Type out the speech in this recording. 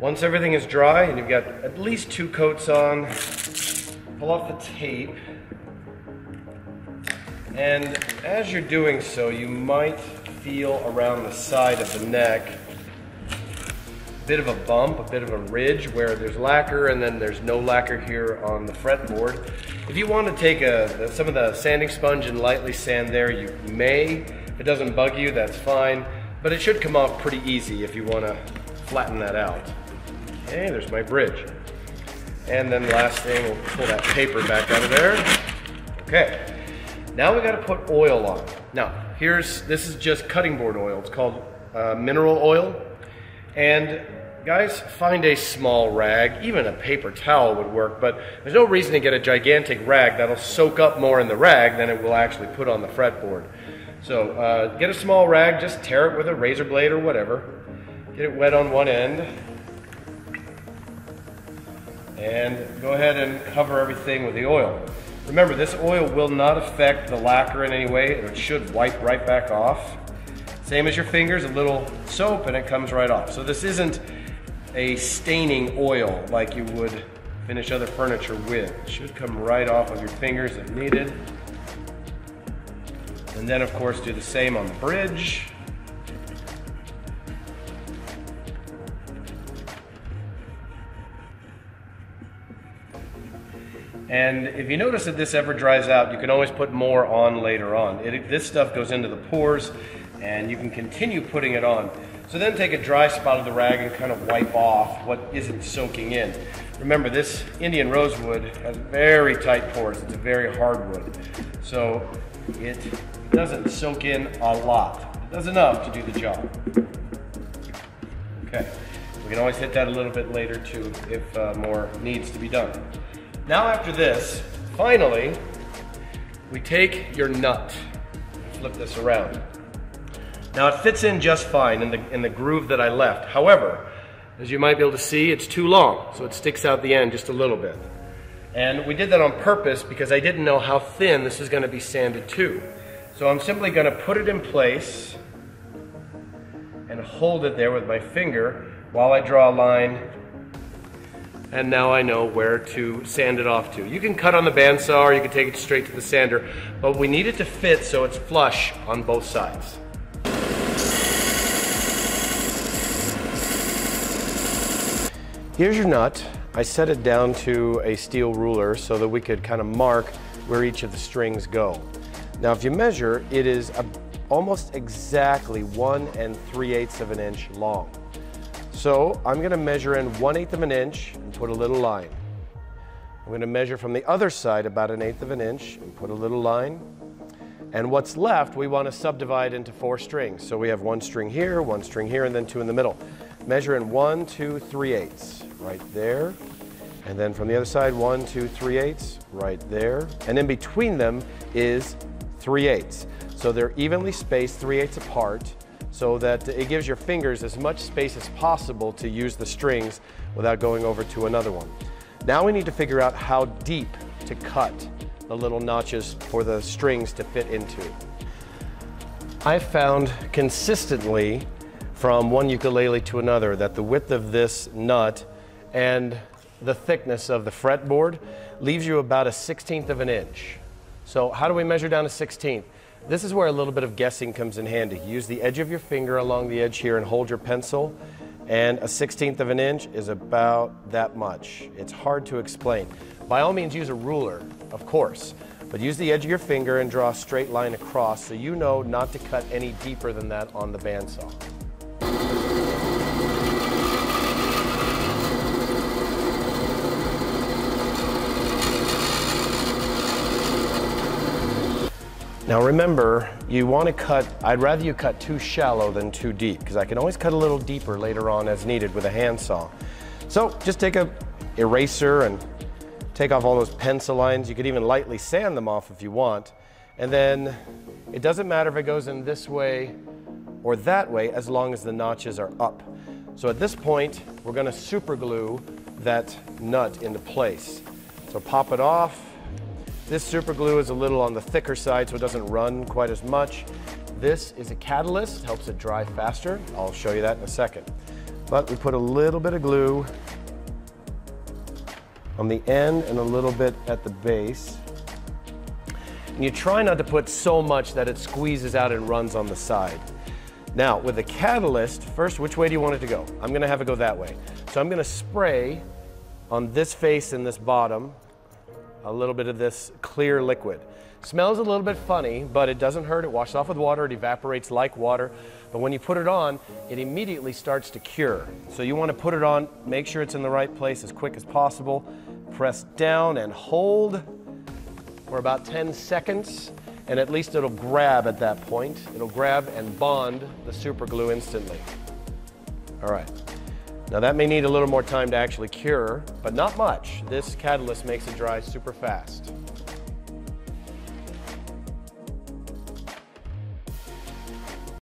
Once everything is dry and you've got at least two coats on, pull off the tape. And as you're doing so, you might feel around the side of the neck a bit of a bump, a bit of a ridge where there's lacquer and then there's no lacquer here on the fretboard. If you want to take a, some of the sanding sponge and lightly sand there, you may. If it doesn't bug you, that's fine. But it should come off pretty easy if you want to flatten that out. Okay, there's my bridge. And then the last thing, we'll pull that paper back out of there. Okay, now we got to put oil on. Now, here's, this is just cutting board oil. It's called uh, mineral oil. And guys, find a small rag. Even a paper towel would work, but there's no reason to get a gigantic rag that'll soak up more in the rag than it will actually put on the fretboard. So uh, get a small rag, just tear it with a razor blade or whatever. Get it wet on one end. And go ahead and cover everything with the oil. Remember, this oil will not affect the lacquer in any way. It should wipe right back off. Same as your fingers, a little soap and it comes right off. So this isn't a staining oil like you would finish other furniture with. It should come right off of your fingers if needed. And then of course do the same on the bridge. And if you notice that this ever dries out, you can always put more on later on. It, this stuff goes into the pores and you can continue putting it on. So then take a dry spot of the rag and kind of wipe off what isn't soaking in. Remember this Indian rosewood has very tight pores. It's a very hard wood. So it doesn't soak in a lot. It does enough to do the job. Okay, we can always hit that a little bit later too if uh, more needs to be done. Now after this, finally, we take your nut, flip this around. Now it fits in just fine in the, in the groove that I left. However, as you might be able to see, it's too long, so it sticks out the end just a little bit. And we did that on purpose because I didn't know how thin this is going to be sanded to. So I'm simply going to put it in place and hold it there with my finger while I draw a line and now I know where to sand it off to. You can cut on the bandsaw or you can take it straight to the sander, but we need it to fit so it's flush on both sides. Here's your nut. I set it down to a steel ruler so that we could kind of mark where each of the strings go. Now if you measure, it is almost exactly one and three eighths of an inch long. So I'm gonna measure in one eighth of an inch and put a little line. I'm gonna measure from the other side about an eighth of an inch and put a little line. And what's left, we wanna subdivide into four strings. So we have one string here, one string here, and then two in the middle. Measure in one, two, three eighths, right there. And then from the other side, one, two, three eighths, right there. And in between them is three eighths. So they're evenly spaced, three eighths apart so that it gives your fingers as much space as possible to use the strings without going over to another one. Now we need to figure out how deep to cut the little notches for the strings to fit into. I've found consistently from one ukulele to another that the width of this nut and the thickness of the fretboard leaves you about a 16th of an inch. So how do we measure down a 16th? This is where a little bit of guessing comes in handy. Use the edge of your finger along the edge here and hold your pencil. And a 16th of an inch is about that much. It's hard to explain. By all means, use a ruler, of course, but use the edge of your finger and draw a straight line across so you know not to cut any deeper than that on the bandsaw. Now remember, you want to cut, I'd rather you cut too shallow than too deep because I can always cut a little deeper later on as needed with a handsaw. So just take a eraser and take off all those pencil lines. You could even lightly sand them off if you want. And then it doesn't matter if it goes in this way or that way as long as the notches are up. So at this point, we're gonna super glue that nut into place. So pop it off, this super glue is a little on the thicker side so it doesn't run quite as much. This is a catalyst, helps it dry faster. I'll show you that in a second. But we put a little bit of glue on the end and a little bit at the base. And you try not to put so much that it squeezes out and runs on the side. Now, with the catalyst, first, which way do you want it to go? I'm gonna have it go that way. So I'm gonna spray on this face and this bottom a little bit of this clear liquid. Smells a little bit funny, but it doesn't hurt. It washes off with water. It evaporates like water. But when you put it on, it immediately starts to cure. So you want to put it on, make sure it's in the right place as quick as possible. Press down and hold for about 10 seconds, and at least it'll grab at that point. It'll grab and bond the super glue instantly. All right. Now that may need a little more time to actually cure, but not much. This catalyst makes it dry super fast.